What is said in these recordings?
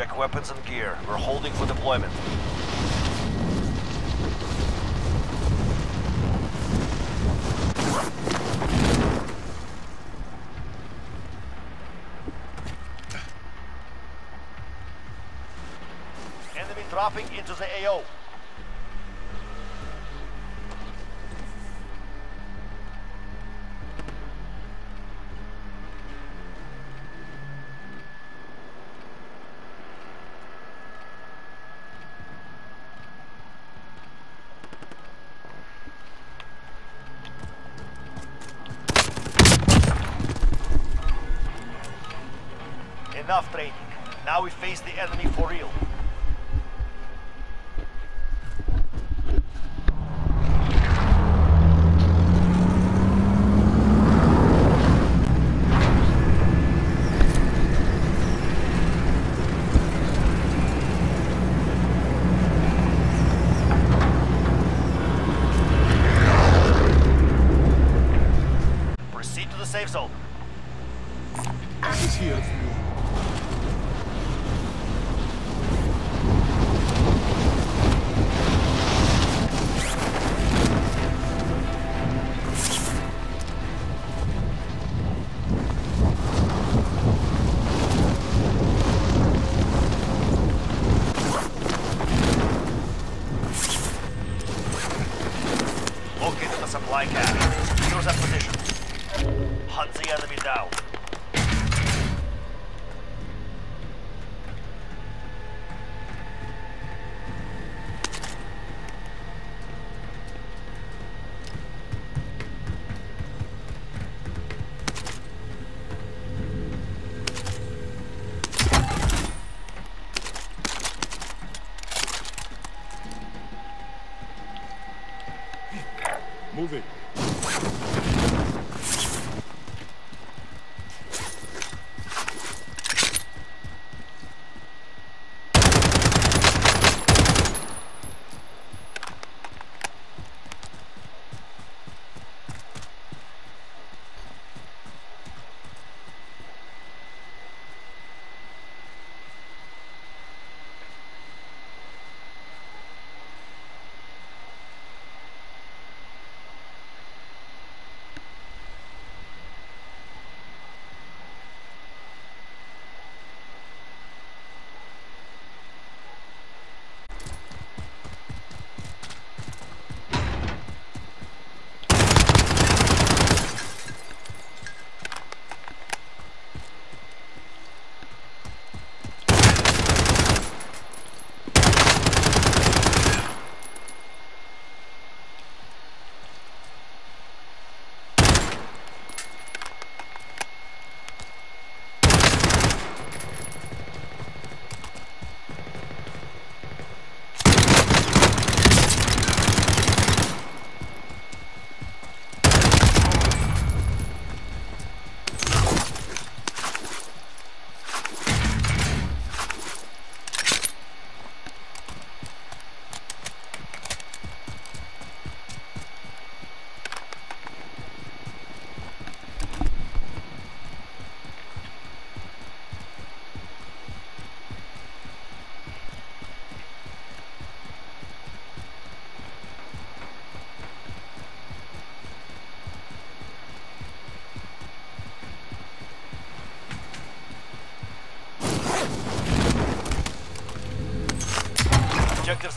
Check weapons and gear. We're holding for deployment. Enemy dropping into the AO. Enough training. Now we face the enemy for real. Proceed to the safe zone. He's here supply cache. Secure that position. Hunt the enemy down.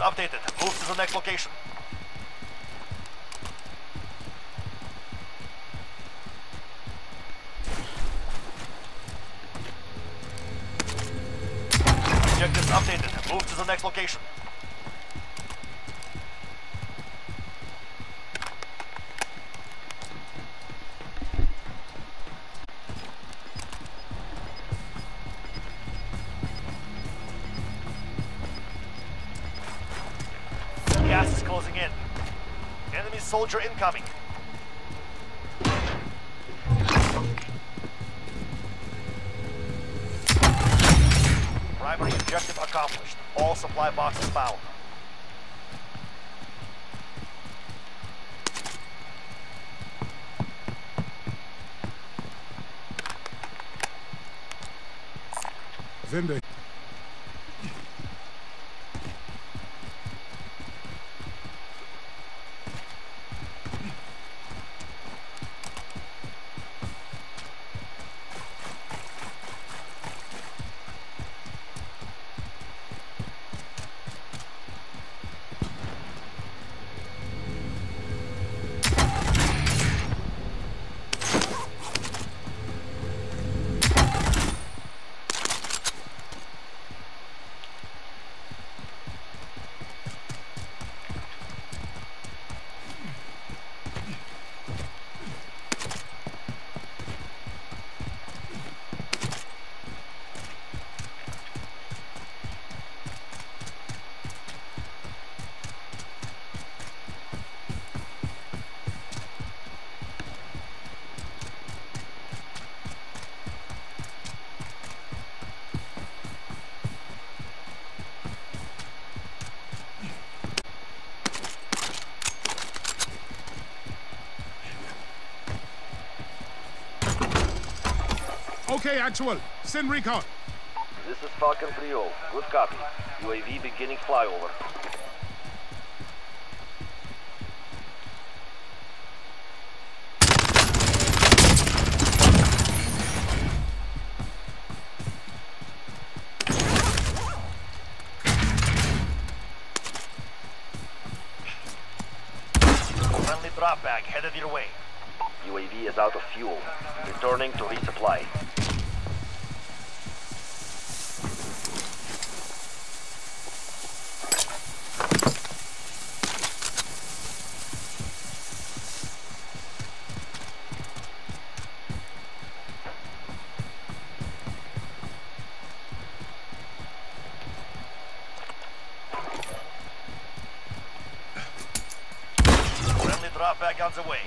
Updated. Move to the next location. Objectives updated. Move to the next location. Soldier incoming. Primary objective accomplished. All supply boxes found. Zende. Okay, actual. Send recon. This is Falcon 3-0. Good copy. UAV beginning flyover. Drop bag headed your way. UAV is out of fuel. Returning to resupply. Friendly drop bag on the way.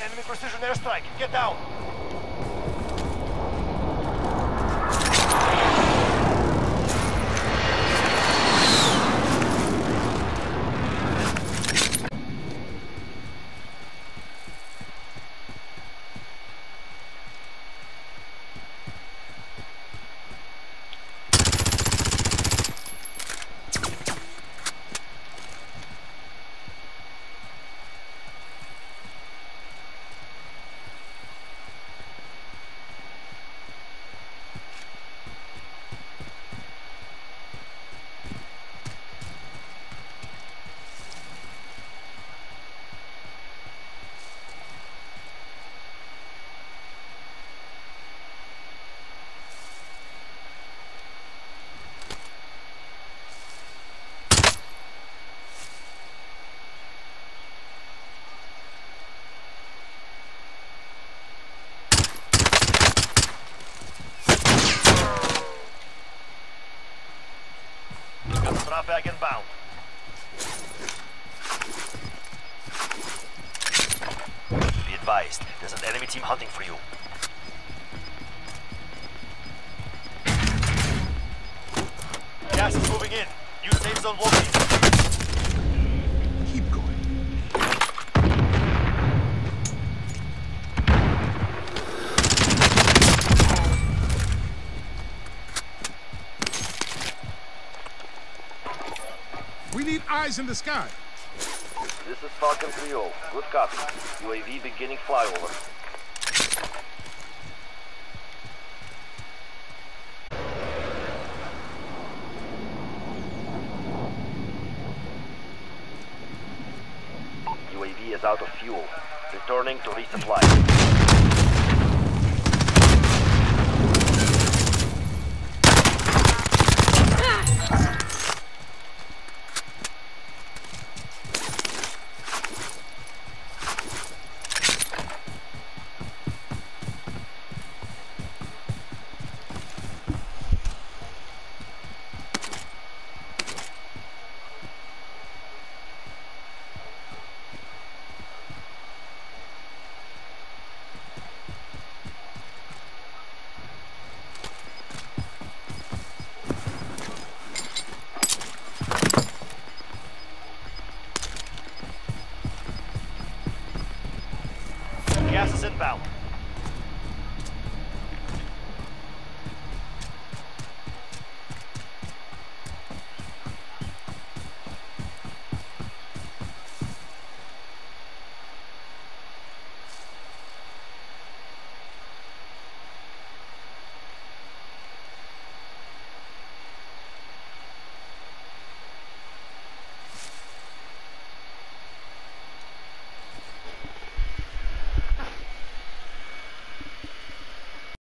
Enemy precision airstrike. Get down. Drop bag inbound. Be advised, there's an enemy team hunting for you. Gas is moving in. New safe zone located. Keep going. We need eyes in the sky. This is Falcon 3-0. Good copy. UAV beginning flyover. UAV is out of fuel. Returning to resupply.